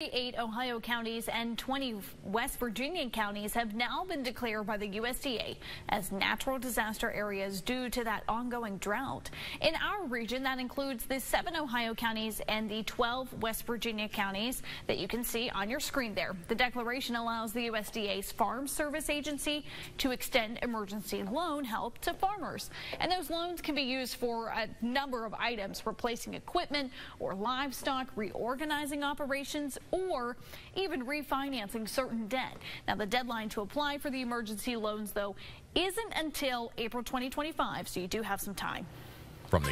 Eight Ohio counties and 20 West Virginia counties have now been declared by the USDA as natural disaster areas due to that ongoing drought. In our region, that includes the seven Ohio counties and the 12 West Virginia counties that you can see on your screen there. The declaration allows the USDA's Farm Service Agency to extend emergency loan help to farmers. And those loans can be used for a number of items, replacing equipment or livestock, reorganizing operations, or even refinancing certain debt. Now, the deadline to apply for the emergency loans, though, isn't until April 2025, so you do have some time. From the